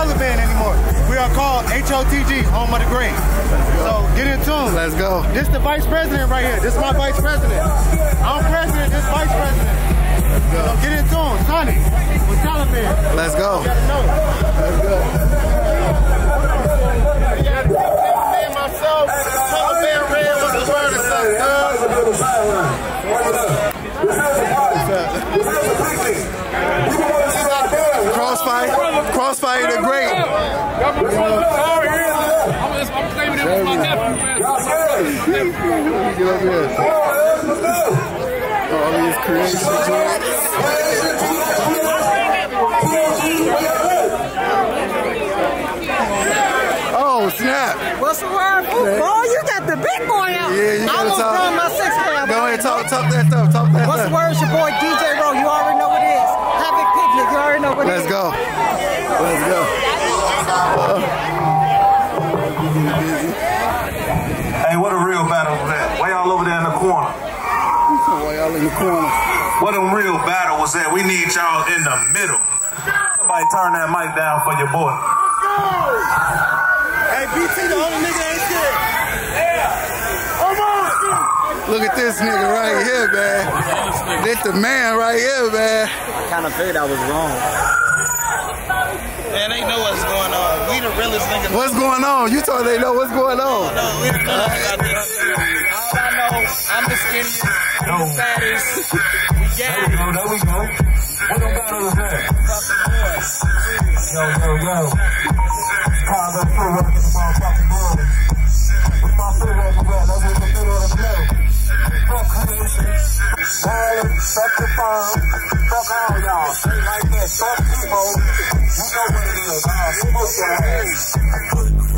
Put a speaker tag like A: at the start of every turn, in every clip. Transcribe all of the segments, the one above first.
A: Sullivan anymore. We are called HOTG, Home of the Great. So get in tune.
B: Let's go.
A: This the vice president right here. This is my vice president. I'm president, this vice president. So get in tune, Sonny, with Taliban.
B: Let's go. Let's go.
A: Myself, Taliban ran with the word of
B: Larry the Great. Get up here. All these creations. Oh, snap.
A: What's the word? Ooh, boy, you got the big boy out.
B: Yeah, you got
A: to
B: talk.
A: I my six pack.
B: Go ahead, talk, talk that stuff. Talk that
A: What's the word? It's your boy DJ Rowe. You already know what it is. Havoc picnic. You already know what it Let's is.
B: Let's go. Let's go.
C: Hey, what a real battle was that? Why y'all over there in the corner?
B: Why y'all in the corner?
C: What a real battle was that? We need y'all in the middle. Somebody turn that mic down for your boy.
D: Hey, BT, the only nigga ain't scared.
B: Look at this nigga right here, man. This the man right here, man.
A: kind of figured I was wrong.
E: Man, they know what's going on. We the realest niggas.
B: What's going on? You told they know what's going on.
E: No, we the realest out there. All I know, I'm the skinniest, I'm the fattest. We got it.
C: go, there we go. What them battle was that? Yo, yo, yo. Time to throw up in the motherfucking room. What's my favorite was that? That's in the middle of the play. Fuck creation. Marlon, firm. Fuck all y'all. Straight like that. Fuck Timo. You know what it is. Uh, smoke your.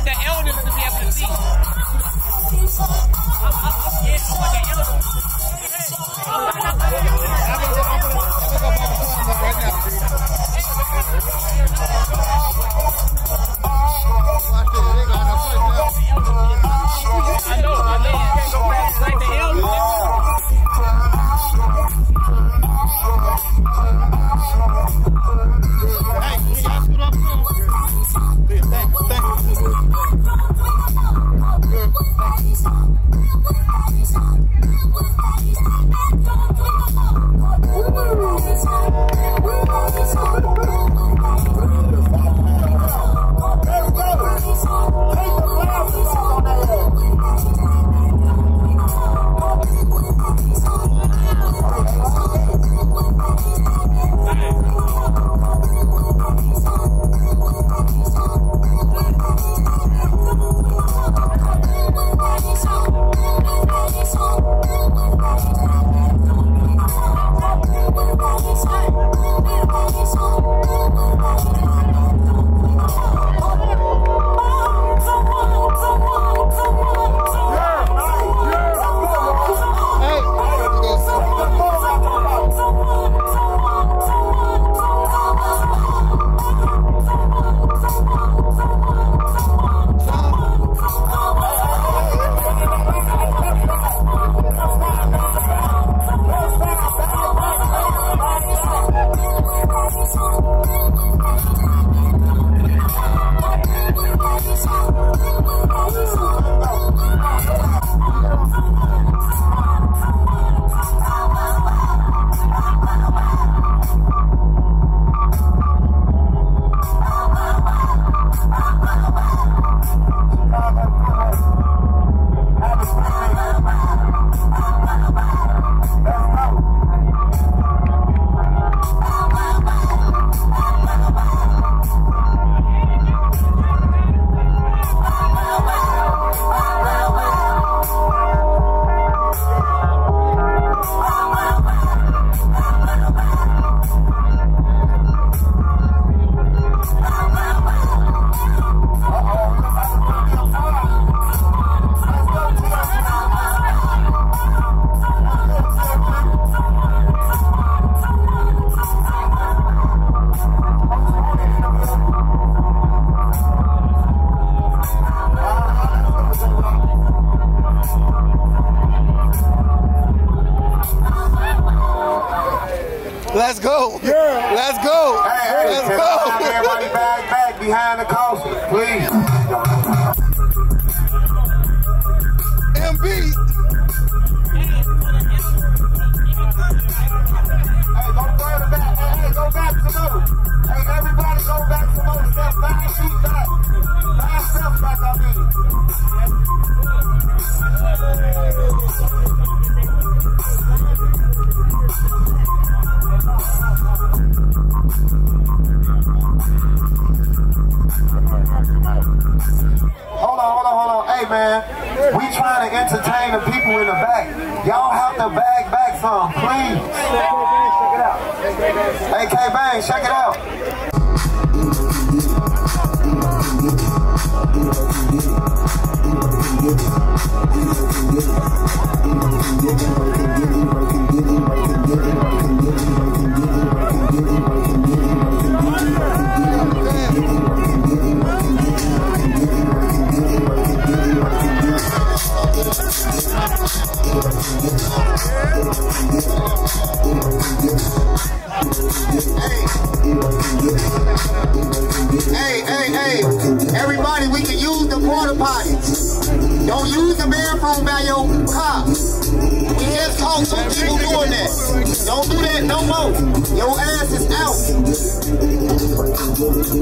B: want the elders to be
C: able to see. I'm,
F: I, I'm. I want the elders.
G: I'm
F: gonna go back to right now. Hold on, hold on, hold on. Hey, man. We trying to entertain the people in the back. Y'all have to bag back some, please. Hey, K-Bang, check it out.
D: Hey, hey, hey, hey, everybody, we can use the porta potties. Don't use the bathroom by your car. We just caught some people doing that. Don't do that no more. Your ass is out.
B: Stop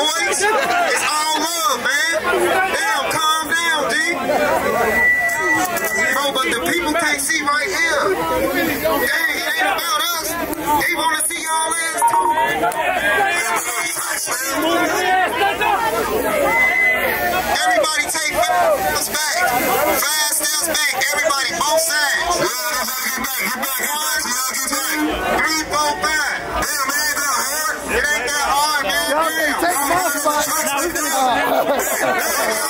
D: boys. It's all love, man. Damn, calm down, D. Bro, but the people can't see right here. Dang, it ain't about us. They want to see y'all ass too. Everybody take us back. Five steps back. Everybody, both sides. Get back,
B: get back,
D: get back.
B: Three, four, five. Yes.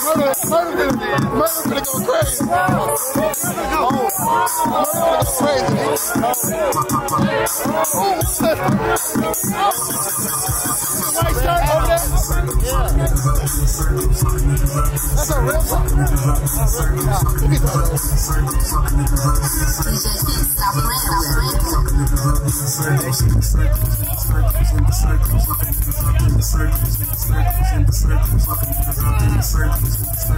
B: Yes. Murder, murder gonna go crazy. Oh, gonna go crazy. White there. That's a real one. Let's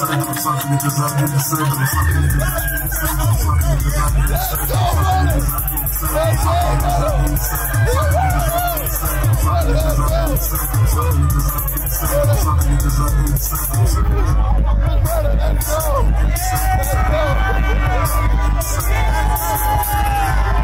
B: Let's go, murder. Let's go, murder. Murder, let's go. Let's go.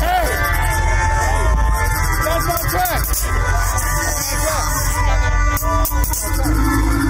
H: Hey!
B: That's
H: my track! That's!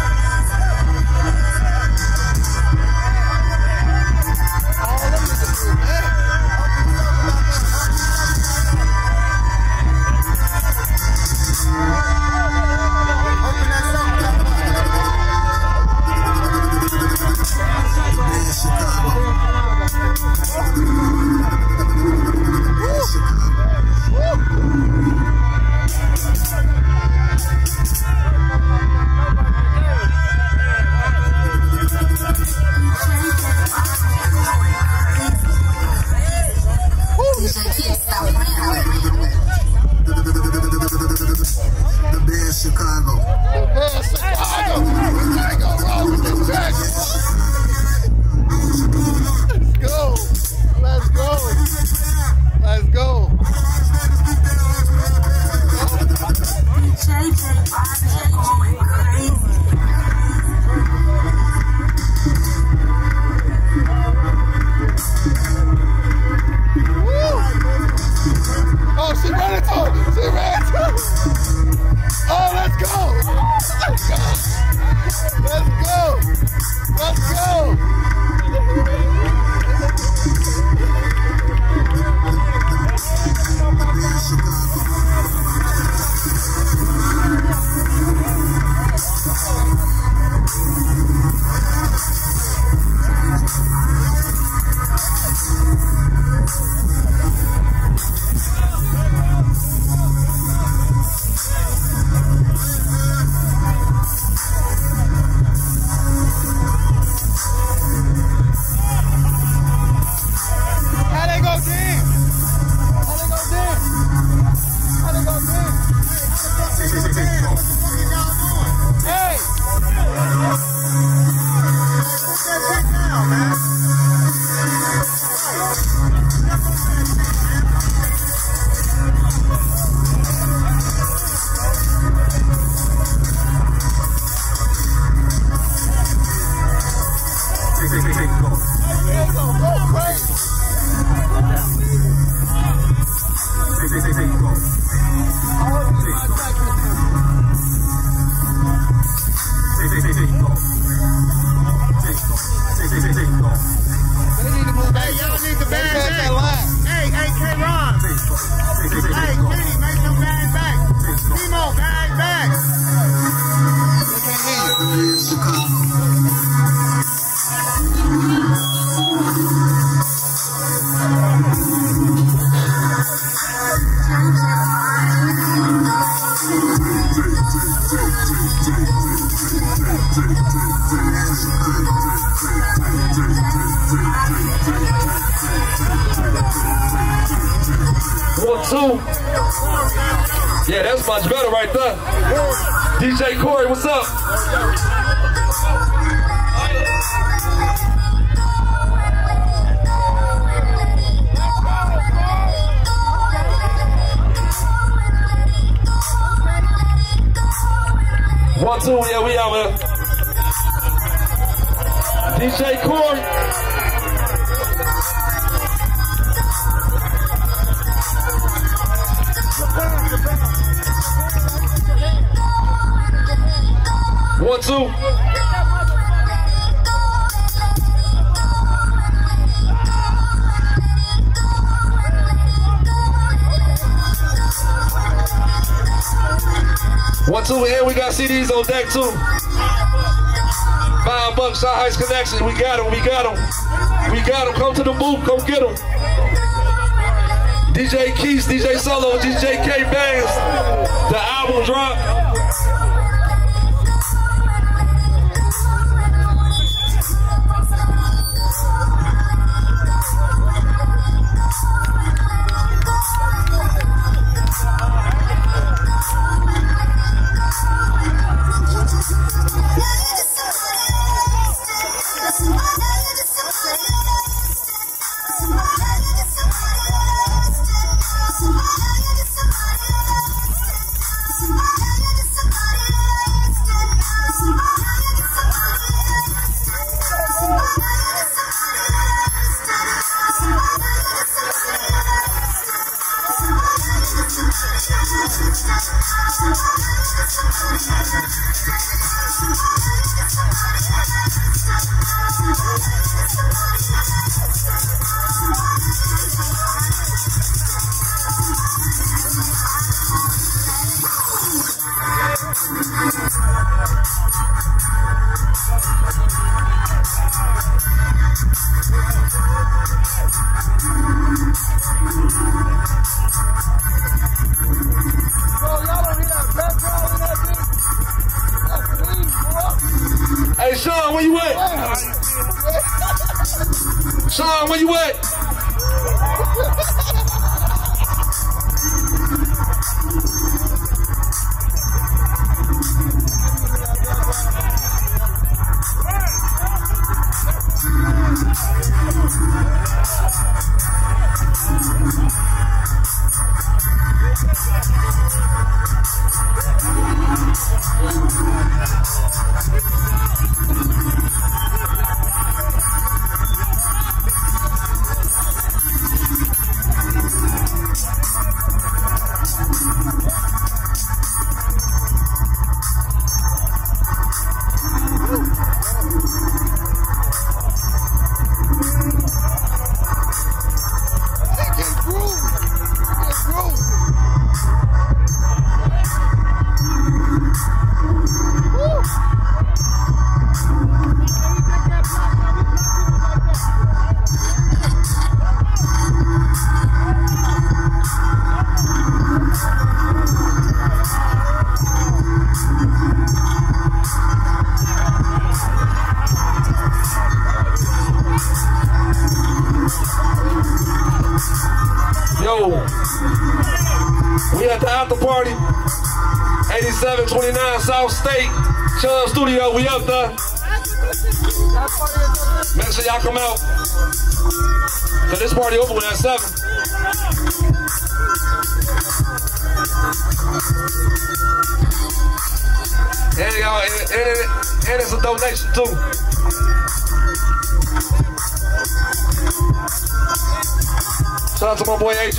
H: To my boy AG.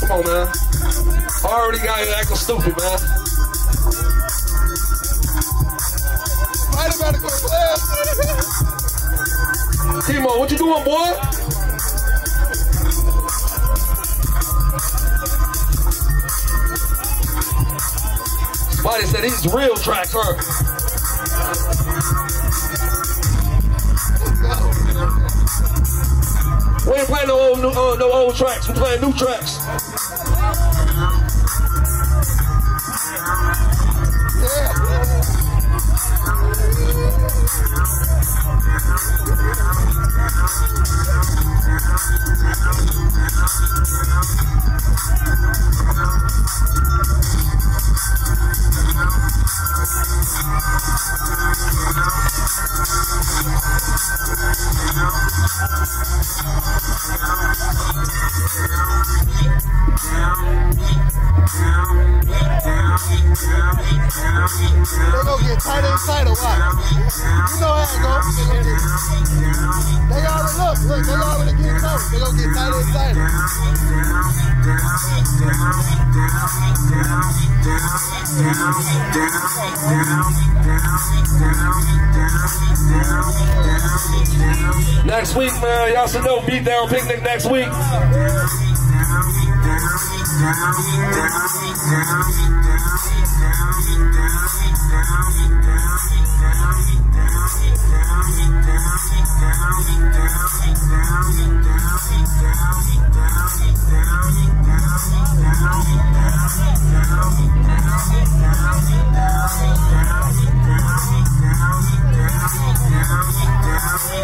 H: Come on, man. I already got here acting stupid, man.
B: To class.
H: Timo, what you doing, boy? Somebody said he's real track, huh? We ain't playing no old, new, uh, no old tracks. We playing new tracks.
B: They gonna get tighter and tighter. Watch. You know how it goes. They already look. Look, they already getting close. They gonna get tighter and tighter.
H: Next week, man, y'all should know Beat Down Picnic next week.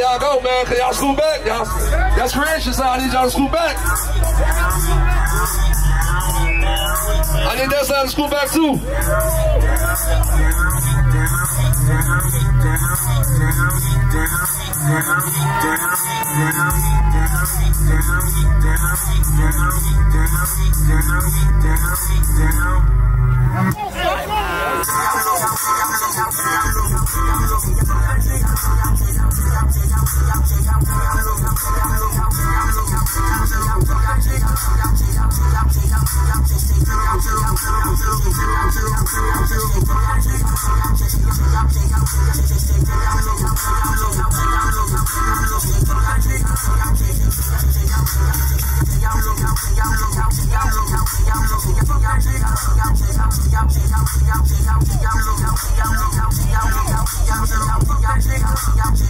H: y'all go, man. Cause y'all school back. Y'all, that's creation, so I need y'all to school back. I need that side to school back too. Yeah.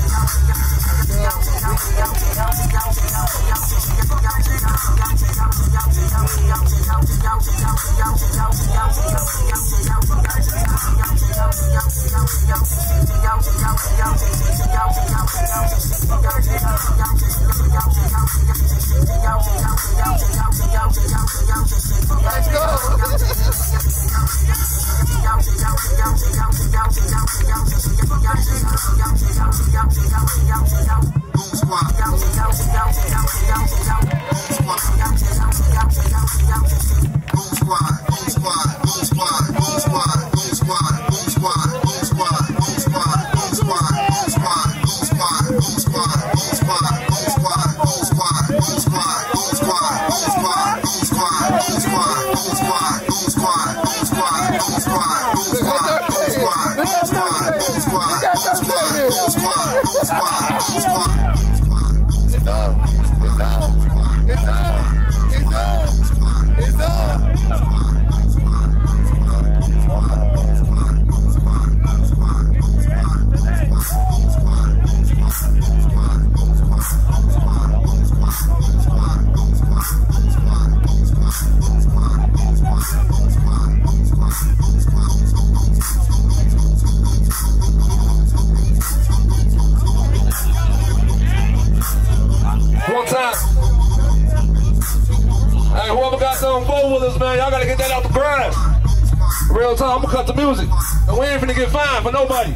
B: Let's go.
D: Boom squad. Boom squad. Boom squad. Boom squad. Boom
H: Gonna the music. And we ain't finna get fined for nobody.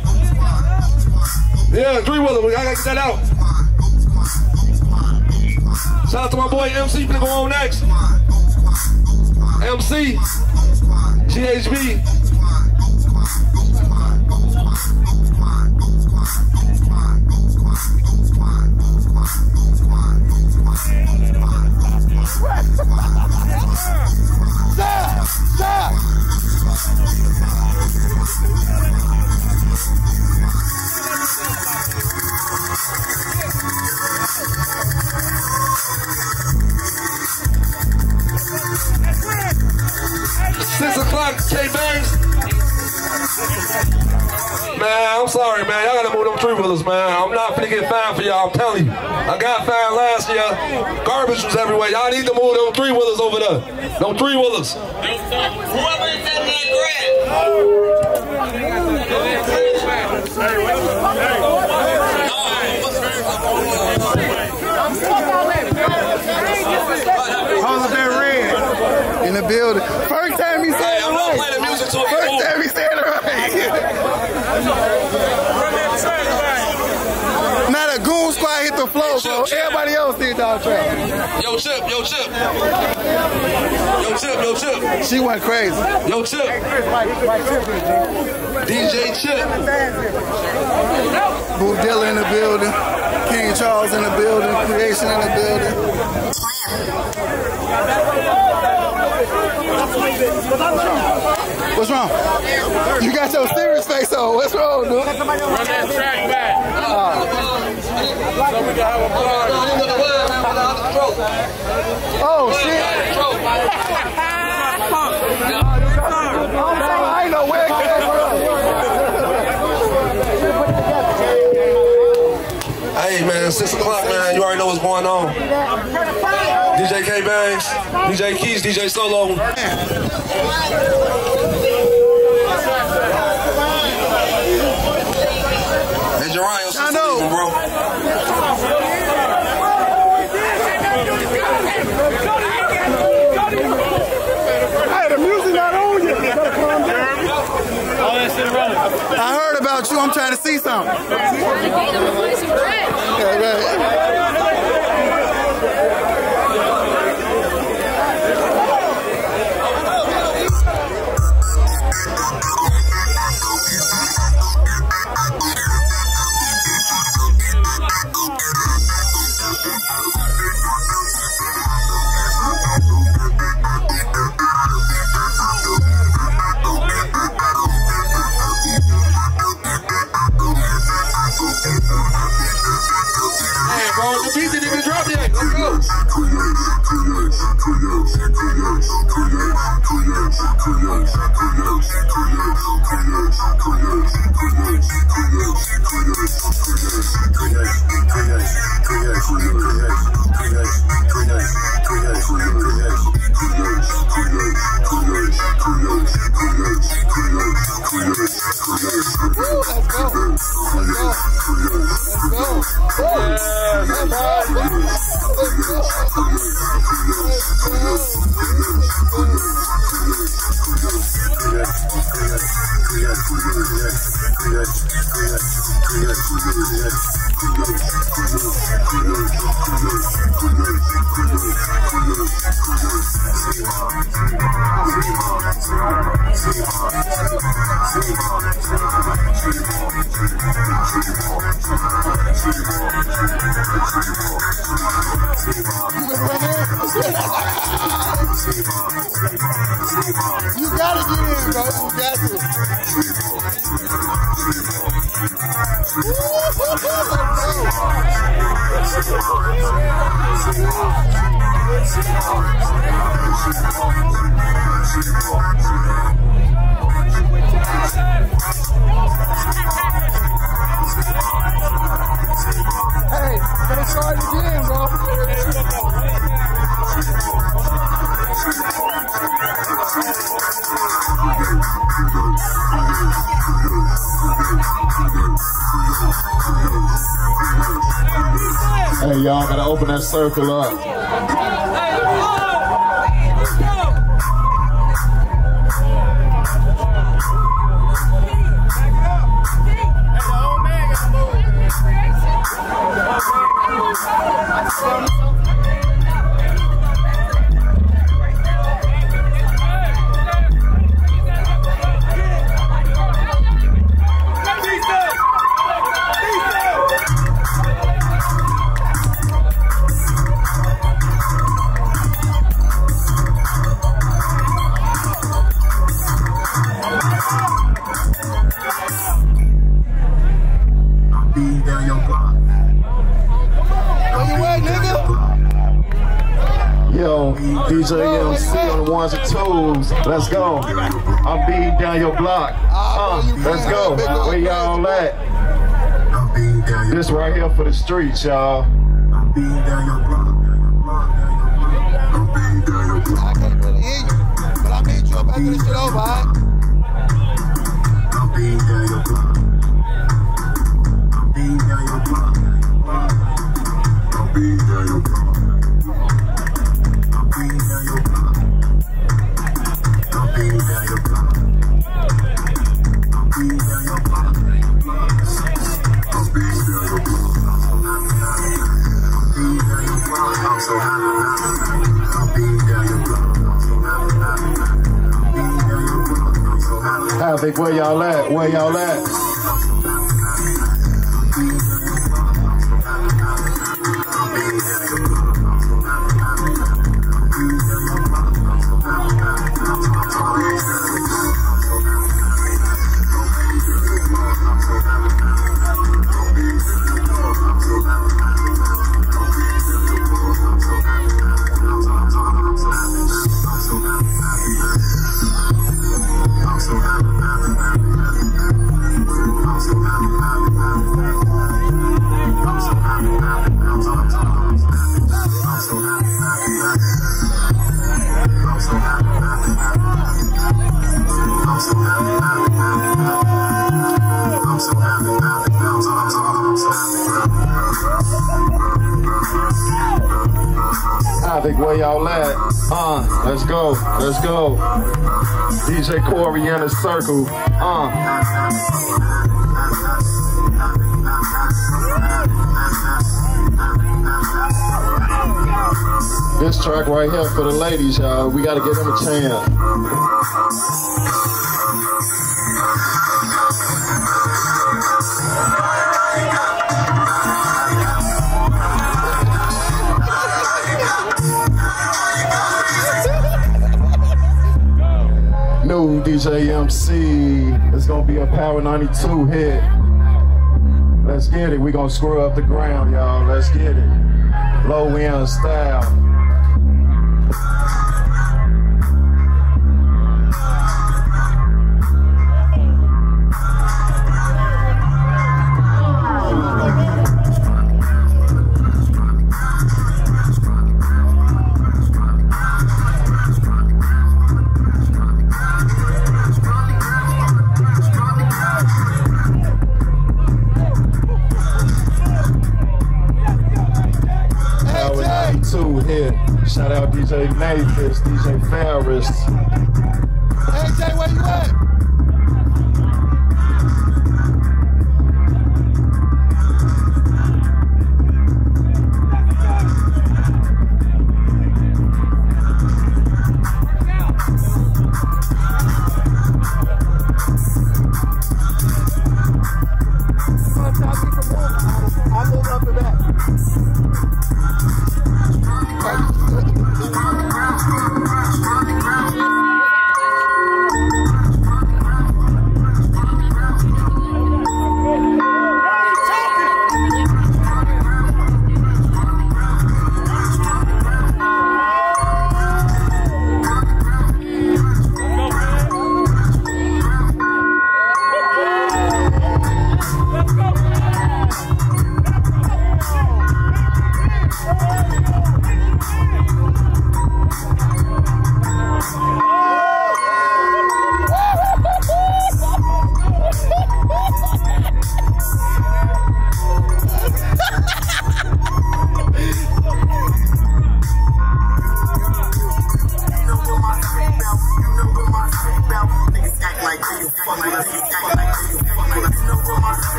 H: Yeah, three wheeler, we gotta get that out. Shout out to my boy MC finna go on next. MC, GHB. Man, I'm sorry, man. Y'all gotta move them three wheelers, man. I'm not finna get fined for y'all. I'm telling you. I got fined last year. Garbage was everywhere. Y'all need to move them three wheelers over there. Them three wheelers.
F: Whoever is in that grant.
B: Hold up that red in the building. First time he said it
H: I'm not
B: right.
H: playing the music to it.
B: First time he said it right. now the goon squad floor, bro. Everybody else did dog trap.
H: Yo, Chip, yo, Chip. Yo, Chip, yo, Chip.
B: She went crazy.
H: Yo, Chip. DJ Chip.
B: Boo Dilla in the building. King Charles in the building. Creation in the building. What's wrong? You got your serious face on. What's wrong, dude?
E: Run that track back. So
H: man, 6 o'clock, man. You already know what's going on. DJ K Bangs, DJ Keys, DJ Solo. Hey, Jerron, your sister
B: know.
H: leaving, bro.
B: Hey, the music not on yet. You better calm down. I heard about you. I'm trying to see something. Okay, right. You gotta get in, bro. You got to. Hey, let's start again, bro.
I: Y'all gotta open that circle up. This right here for the streets, y'all.
B: I
I: circle. Uh. This track right here for the ladies, y'all. We gotta give them a chance. MC. It's gonna be a Power 92 hit. Let's get it. We gonna screw up the ground, y'all. Let's get it. Low end style. Out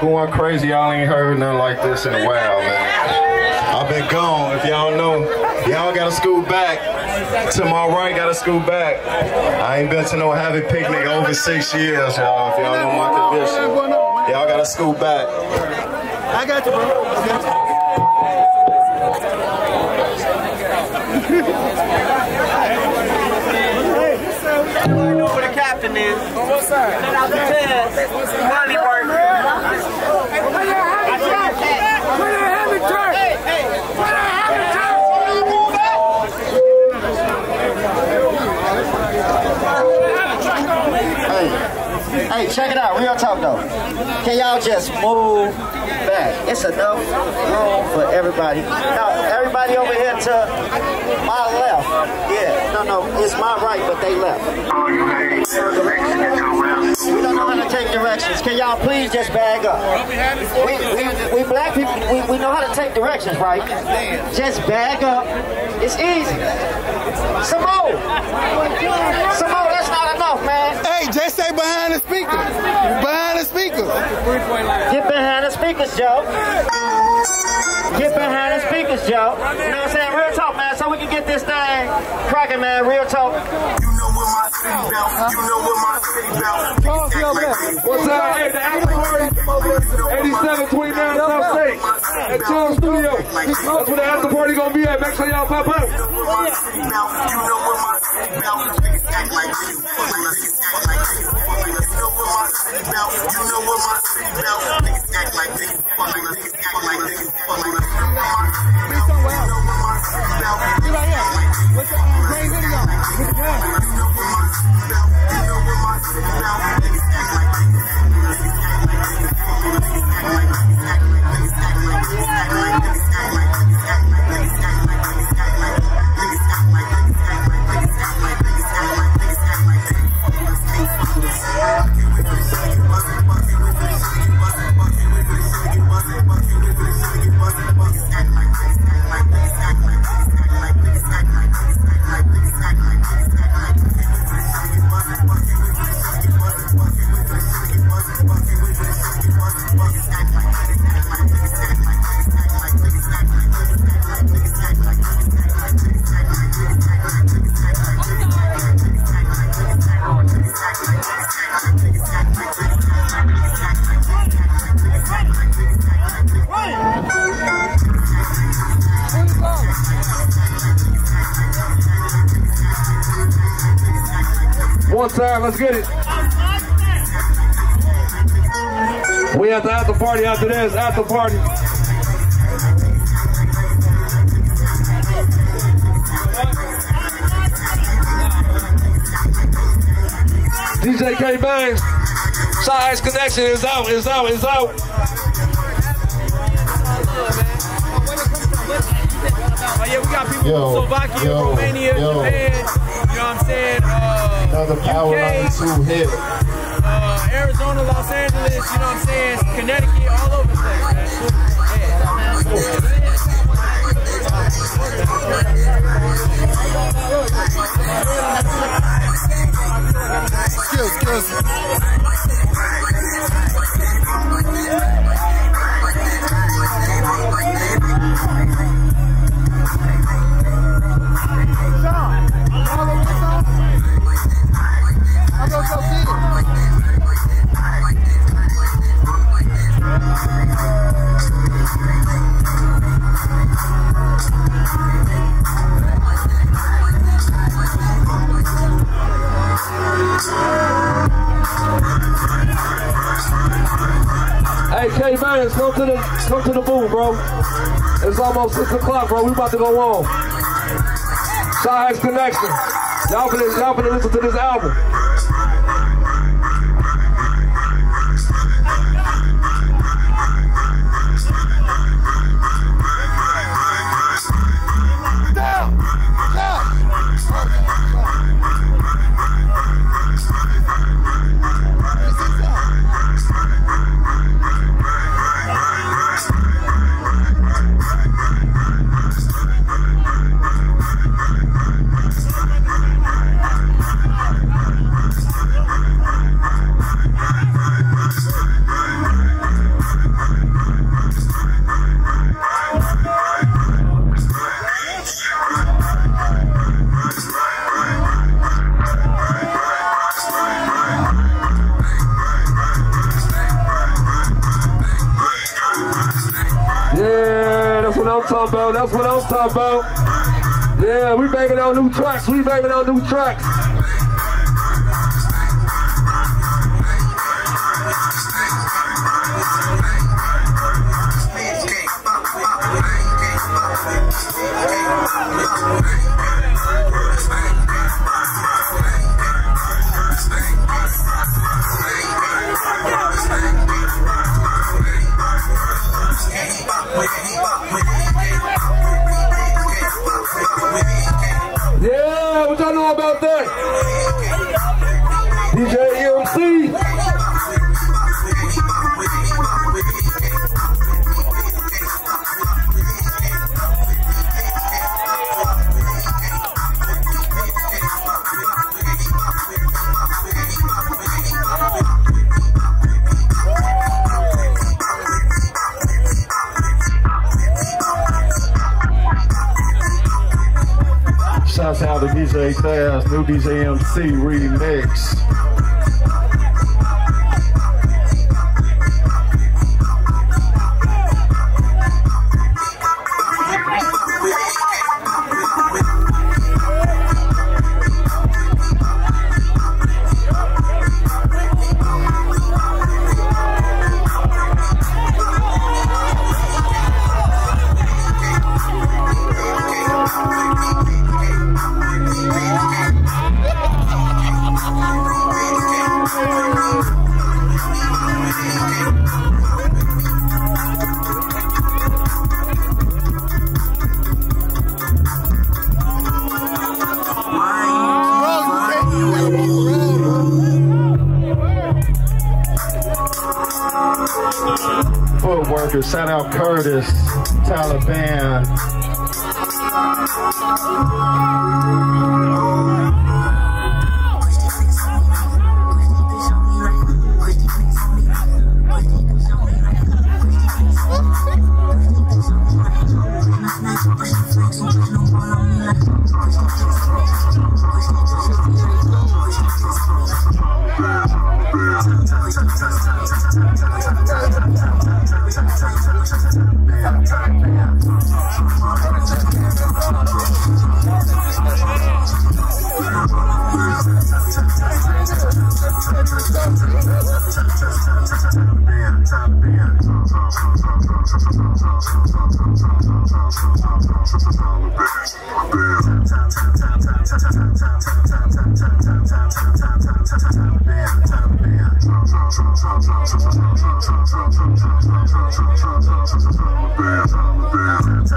H: y'all
I: going crazy. Y'all ain't heard nothing like this in a while, man. I've been gone. If y'all know, y'all got to scoot back. To my right, got to scoot back. I ain't been to no Havoc picnic over six years, y'all. If y'all know my condition, y'all got to scoot back.
B: I got you, bro. I you.
A: You know where the captain is. What's that? Shout out to Ted.
F: Hey, check it out. Real talk though. Can y'all just move back? It's enough room for everybody. Now, everybody over here to my left. Yeah, no, no, it's my right, but they left. We don't know how to take directions. Can y'all please just bag up? We, we, we black people, we, we know how to take directions, right? Just bag up. It's easy. Some more. Some more, that's not enough, man.
B: Hey, just say behind the speaker. Behind the speaker.
F: Get behind the speakers, Joe. Get behind the speakers, Joe. You know what I'm saying? Real talk, man, so we can get this thing cracking, man. Real talk.
H: What's up? Hey, the after party, 8729 South State, at Studio. That's where the after party be at. Make sure y'all pop up.
B: Right here. With the
H: Oxygen. Let's get it. We at the after party after this, after party. DJ K Bangs, Size Connection is out, is out, is out.
E: Oh yeah, we got people
I: Yo,
E: from Slovakia,
I: yo,
E: Romania,
I: yo.
E: Japan. You know what I'm saying? Uh,
I: Another power
E: UK,
I: line two hit.
E: uh, Arizona, Los Angeles. You know what I'm saying? Connecticut, all over the place, man.
B: Excuse,
H: K Bangs, come to the come to the booth, bro. It's almost six o'clock, bro. We about to go on. Size Connection. Y'all finna, y'all finna listen to this album. That's what I'm talking about. Yeah, we banging out new tracks. We banging out new tracks.
I: Thaz, new DJ MC remix. Out holidays, holidays.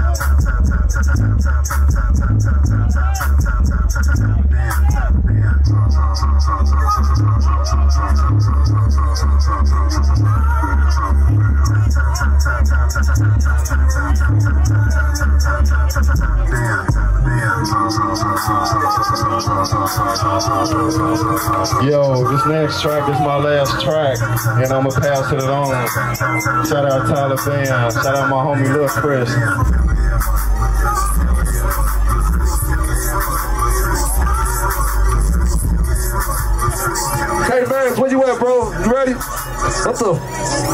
I: Yo, this next track is my last track, and I'ma pass it on. Shout out Taliban. Shout out my homie Lil Chris.
H: Hey, Vance, where you at, bro? You ready? What's up?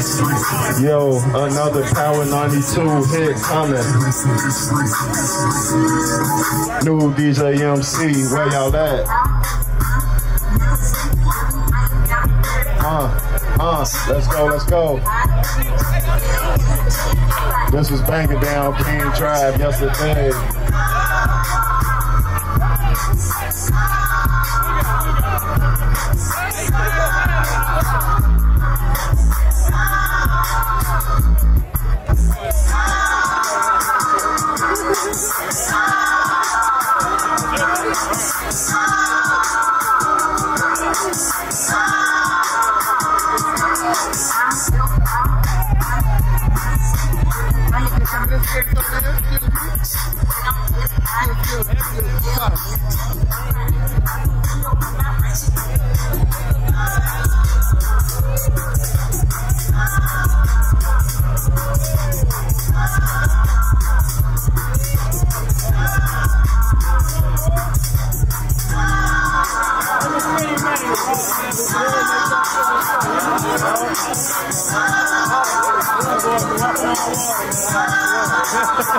I: Yo, another Power 92 hit coming. New DJ MC, where y'all at? Uh, uh, let's go, let's go. This was banging down King Drive yesterday.
J: Thank
K: you. New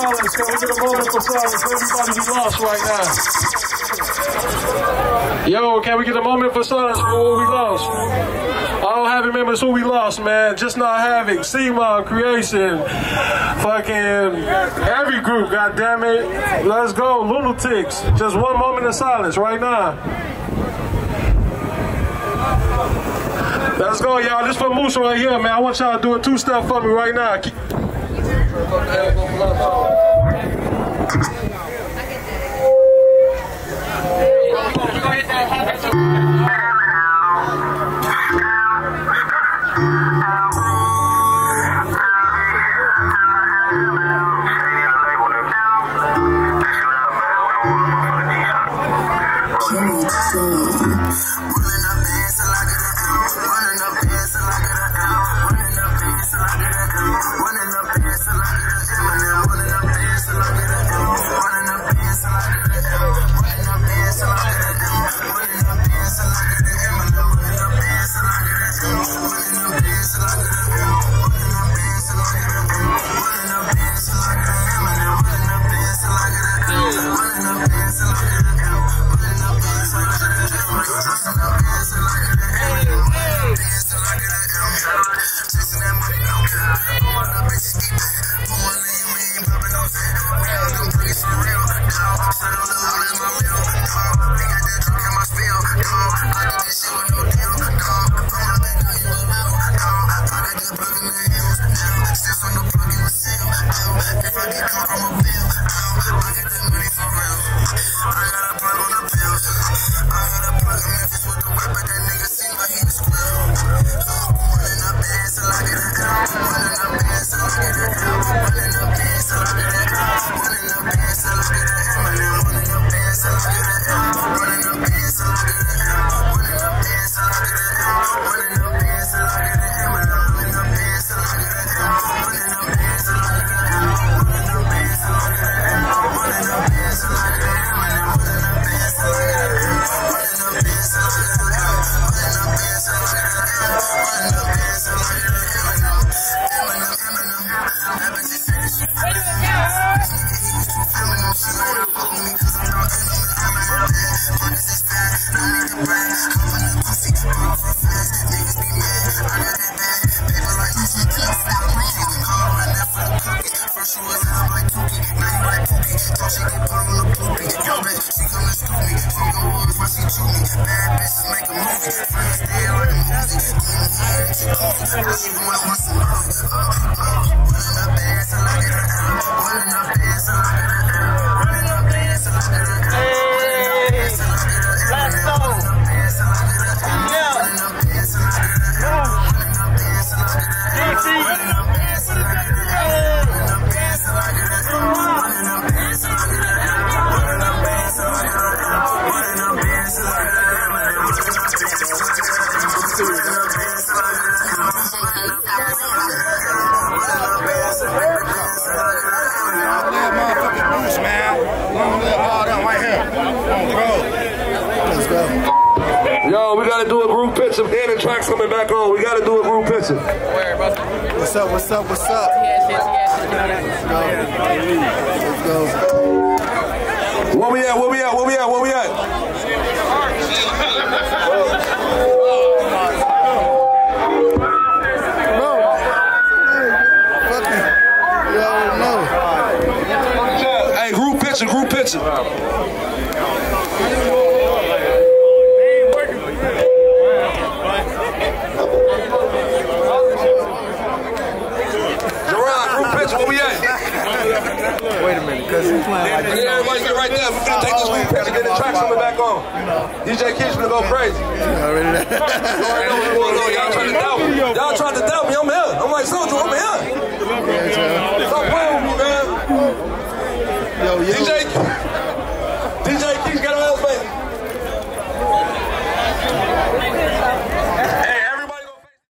K: silence? Can we get a moment for silence for everybody who lost right now? Yo, can we get a moment for silence for what we lost? All Havoc members who we lost, man. Just not Havoc, C-Mob, Creation, fucking every group, God damn it. Let's go, Lunatics. Just one moment of silence right now. Let's go, y'all. This for Moose right here, man. I want y'all to do a two-step for me right now. Keep-
H: That